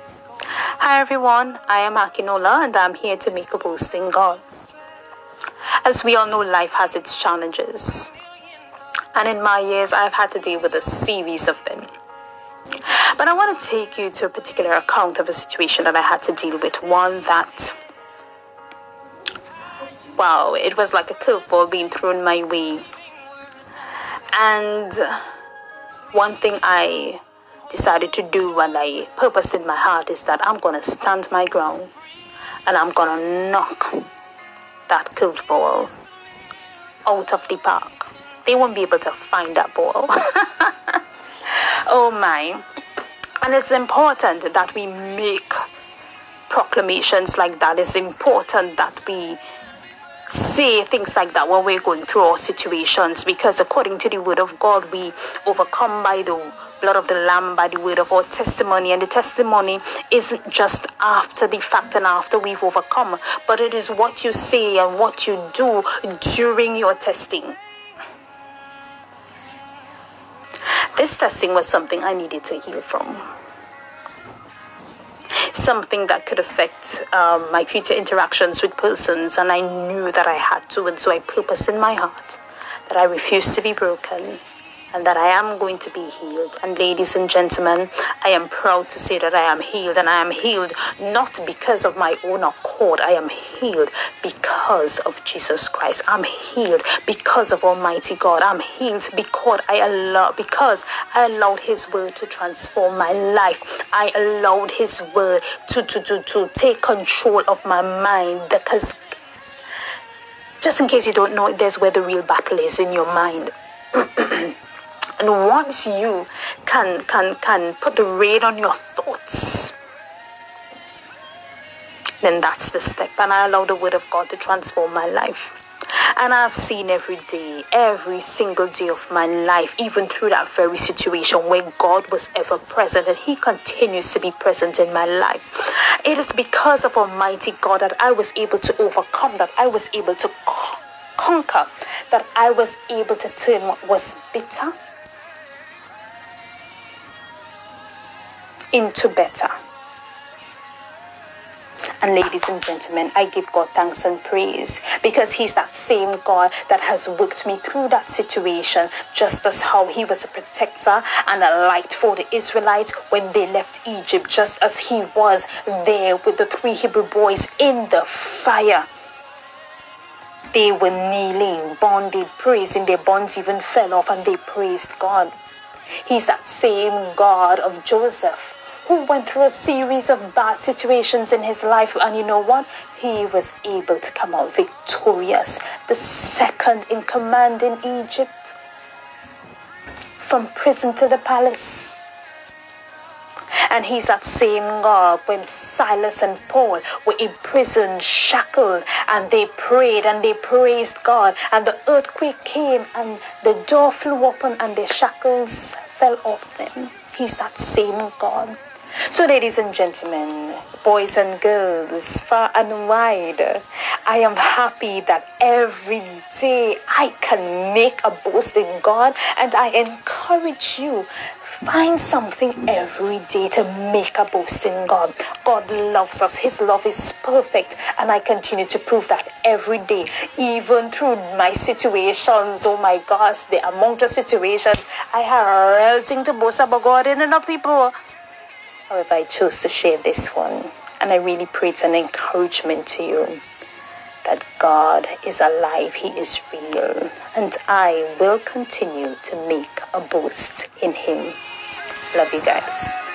Hi everyone, I am Akinola and I'm here to make a boast in God. As we all know, life has its challenges. And in my years, I've had to deal with a series of them. But I want to take you to a particular account of a situation that I had to deal with. One that, wow, it was like a curveball being thrown my way. And one thing I decided to do and I purposed in my heart is that I'm going to stand my ground and I'm going to knock that curved ball out of the park. They won't be able to find that ball. oh my. And it's important that we make proclamations like that. It's important that we say things like that when we're going through our situations because according to the word of God, we overcome by the blood of the Lamb by the word of our testimony. And the testimony isn't just after the fact and after we've overcome, but it is what you say and what you do during your testing. This testing was something I needed to heal from. Something that could affect um, my future interactions with persons, and I knew that I had to, and so I purposed in my heart that I refused to be broken and that I am going to be healed. And ladies and gentlemen, I am proud to say that I am healed, and I am healed not because of my own accord. I am healed because of Jesus Christ. I'm healed because of Almighty God. I'm healed because I allow because I allowed His word to transform my life. I allowed His word to to to, to take control of my mind because just in case you don't know, there's where the real battle is in your mind. And once you can can can put the rein on your thoughts, then that's the step. And I allow the word of God to transform my life. And I've seen every day, every single day of my life, even through that very situation where God was ever present and He continues to be present in my life. It is because of Almighty God that I was able to overcome, that I was able to conquer, that I was able to turn what was bitter into better. And ladies and gentlemen, I give God thanks and praise because He's that same God that has worked me through that situation, just as how He was a protector and a light for the Israelites when they left Egypt, just as He was there with the three Hebrew boys in the fire. They were kneeling, bonded, praising, their bonds even fell off, and they praised God. He's that same God of Joseph who went through a series of bad situations in his life. And you know what? He was able to come out victorious, the second in command in Egypt, from prison to the palace. And he's that same God when Silas and Paul were in prison, shackled, and they prayed and they praised God. And the earthquake came, and the door flew open, and the shackles fell off them. He's that same God. So, ladies and gentlemen, boys and girls, far and wide, I am happy that every day I can make a boast in God, and I encourage you find something every day to make a boast in God. God loves us, His love is perfect, and I continue to prove that every day, even through my situations. Oh my gosh, the amount of situations I have real thing to boast about God in enough people. However, I chose to share this one. And I really pray it's an encouragement to you that God is alive, He is real, and I will continue to make a boast in Him. Love you guys.